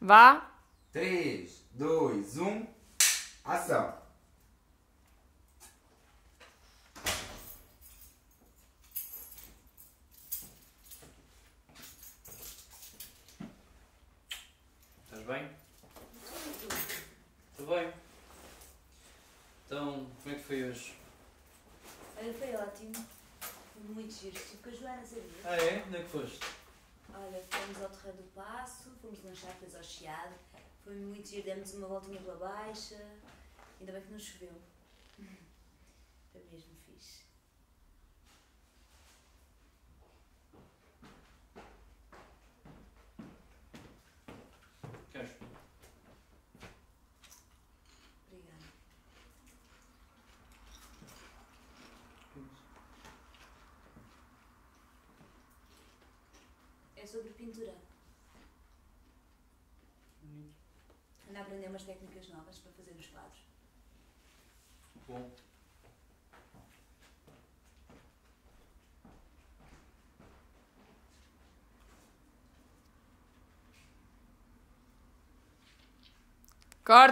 Vá. 3, 2, 1, ação! Estás bem? Estou bem. Então, como é que foi hoje? Olha, foi ótimo. Foi muito giro. Estive com a Joana, sabia? Ah é? Onde é que foste? Olha, fomos ao Terreiro do Passo, fomos lanchar depois ao Chiado. Foi muito giro, demos uma voltinha pela Baixa. Ainda bem que não choveu. Foi mesmo fixe. É sobre pintura. Bonito. Ando a aprender umas técnicas novas para fazer os quadros. Bom. Corta.